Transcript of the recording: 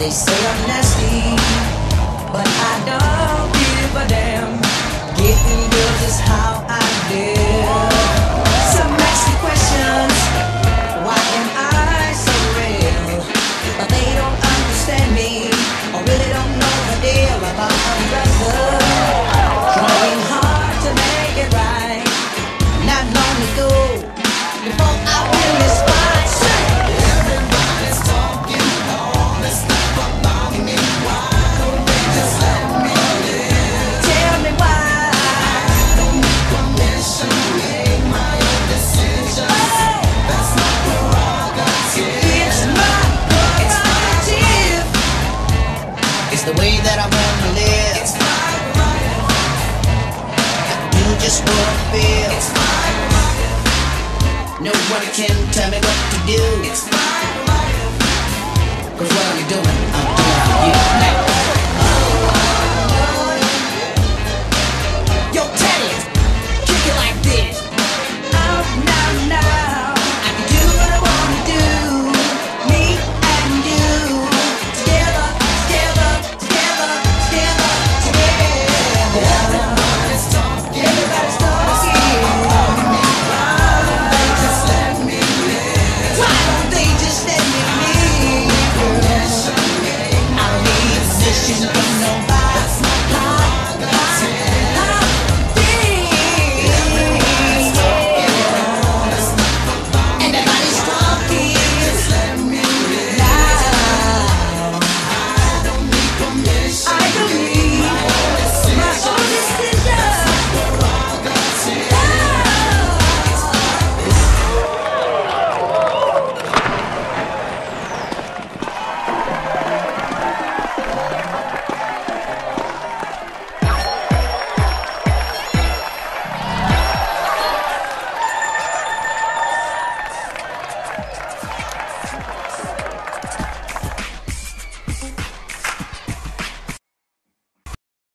They say I'm nasty. It's the way that I'm wanna live. It's my life. Do just what I feel. It's my life. No one can tell me what to do. It's my